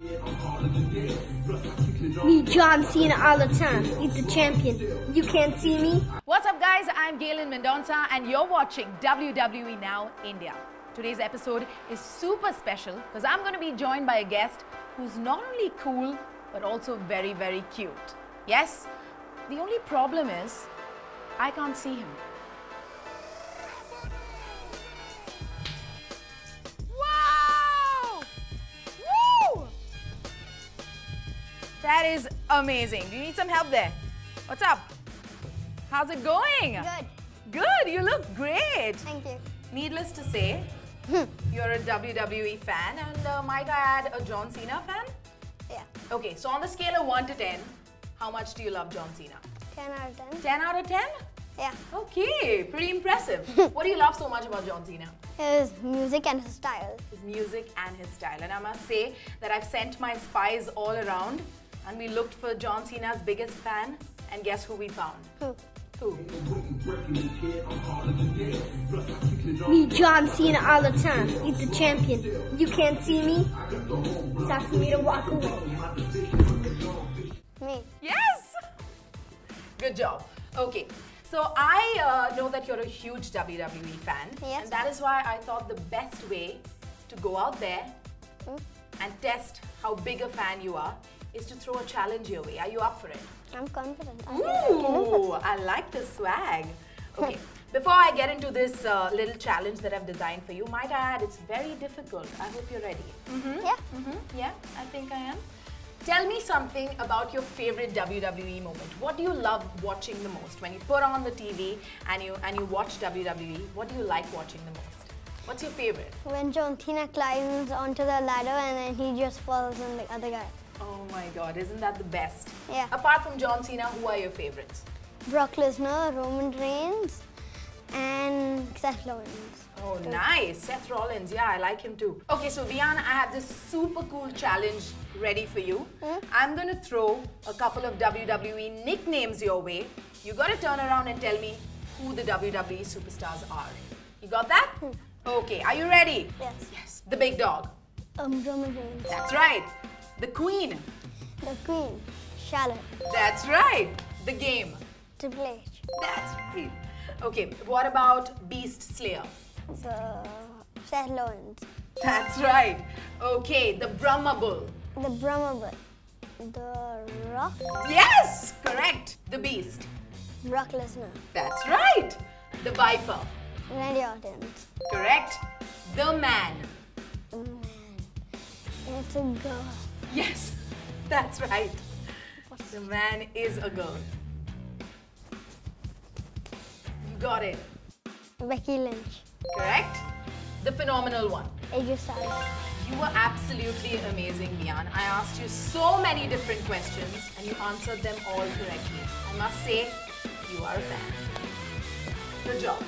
Me, John Cena, all the time. He's the champion. You can't see me. What's up, guys? I'm Gaelyn Mendonca, and you're watching WWE Now India. Today's episode is super special because I'm going to be joined by a guest who's not only cool but also very, very cute. Yes, the only problem is I can't see him. That is amazing. Do you need some help there? What's up? How's it going? Good. Good, you look great. Thank you. Needless to say, you're a WWE fan and uh, might I add a John Cena fan? Yeah. Okay, so on the scale of 1 to 10, how much do you love John Cena? 10 out of 10. 10 out of 10? Yeah. Okay, pretty impressive. what do you love so much about John Cena? His music and his style. His music and his style. And I must say that I've sent my spies all around and we looked for John Cena's biggest fan and guess who we found? Who? Who? Me, John Cena, all the time. He's the champion. You can't see me. It's time for me to walk away. Me. Yes! Good job. Okay, so I uh, know that you're a huge WWE fan. Yes. And that is why I thought the best way to go out there and test how big a fan you are is to throw a challenge your way. Are you up for it? I'm confident. I think I can do Ooh, I like the swag. Okay, before I get into this uh, little challenge that I've designed for you, might I add, it's very difficult. I hope you're ready. this. Yeah. Mm-hmm. Yeah, I think I am. Tell me something about your favorite WWE moment. What do you love watching the most? When you put on the TV and you and you watch WWE, what do you like watching the most? What's your favorite? When John Cena climbs onto the ladder and then he just falls on the other guy. Oh my god, isn't that the best? Yeah. Apart from John Cena, who are your favorites? Brock Lesnar, Roman Reigns, and Seth Rollins. Oh, nice. Seth Rollins. Yeah, I like him too. Okay, so Viaan, I have this super cool challenge ready for you. I'm going to throw a couple of WWE nicknames your way. You got to turn around and tell me who the WWE superstars are. You got that? Okay, are you ready? Yes. Yes. The big dog. Um, Roman Reigns. That's right. The queen. The Queen, Charlotte, That's right. The game. Triple H, That's right. Okay, what about Beast Slayer? the Seth That's right. Okay, the Brahma Bull. the Brahma Bull, the Rock, Yes, correct. The Beast. Brock Lesnar, That's right. The Viper. Randy Orton. Correct. The Man. The Man, it's a girl. Yes, that's right. The Man is a girl. You got it. Becky Lynch, Correct. The Phenomenal One. AJ Styles. You were absolutely amazing, Viaan. I asked you so many different questions and you answered them all correctly. I must say, you are a fan. Good job.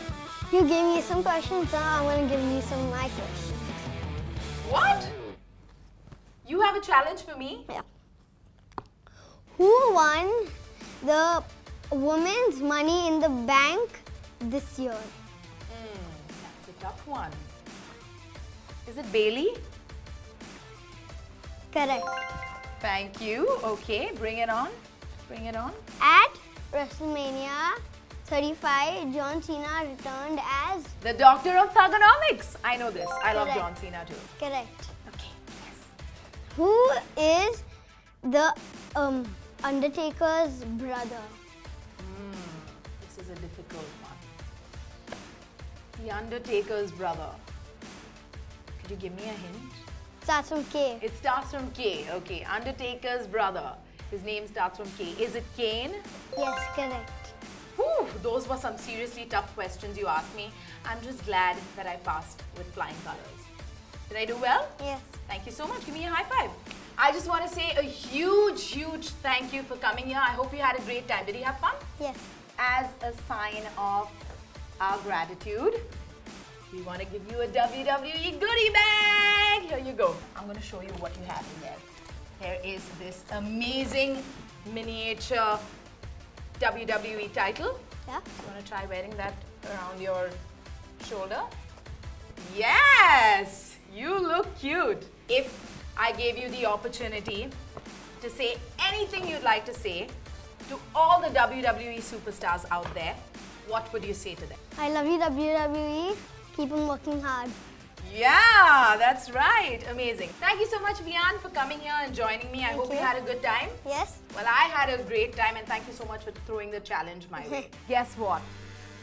You gave me some questions, now I'm gonna give you some of my questions. What? You have a challenge for me? Yeah. Who won the Women's Money in the Bank this year? Hmm, that's a tough one. Is it Bayley? Correct. Thank you. Okay, bring it on. Bring it on. At WrestleMania 35, John Cena returned as The Doctor of Thuganomics. I know this. I love John Cena too. correct. Who is the um, Undertaker's brother? This is a difficult one. The Undertaker's brother. Could you give me a hint? Starts from K. It starts from K. Okay, Undertaker's brother. His name starts from K. Is it Kane? Yes, correct. Whew, those were some seriously tough questions you asked me. I'm just glad that I passed with flying colors. Did I do well? Yes. Thank you so much. Give me a high five. I just want to say a huge, huge thank you for coming here. I hope you had a great time. Did you have fun? Yes. As a sign of our gratitude, we want to give you a WWE goodie bag. Here you go. I'm going to show you what you have in there. There is this amazing miniature WWE title. Yeah. You want to try wearing that around your shoulder? Yes! You look cute. If I gave you the opportunity to say anything you'd like to say to all the WWE superstars out there. What would you say to them? I love you, WWE. Keep on working hard. Yeah, that's right. Amazing. Thank you so much, Viaan, for coming here and joining me. I Thank hope you you. had a good time. Yes? Well, I had a great time and thank you so much for throwing the challenge my way. Guess what?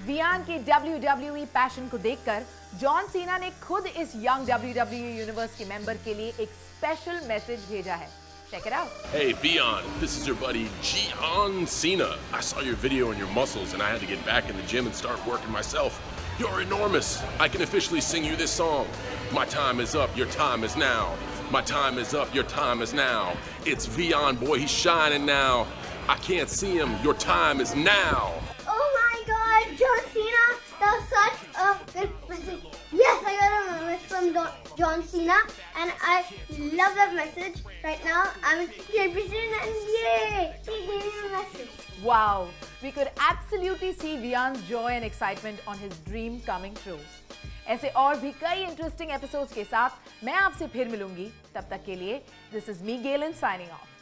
Viaan के WWE passion को देखकर John Cena ने खुद इस young WWE universe के member के लिए एक स्पेशल मैसेज भेजा है check it out Hey, Vion, this is your buddy Gian Cena. I saw your video on your muscles and I had to get back in the gym and start working myself. You're enormous. I can officially sing you this song. My time is up, your time is now. My time is up, your time is now. It's Vion, boy, he's shining now. I can't see him, your time is now. John Cena that was such a good message. Yes, I got a message from John Cena, and I love that message. Right now, I'm celebrating, and yay! He gave me a message. Wow, we could absolutely see Viaan's joy and excitement on his dream coming true. ऐसे और भी कई interesting episodes के साथ मैं आपसे फिर मिलूंगी तब तक के लिए दिस इज मी गेलन साइनिंग ऑफ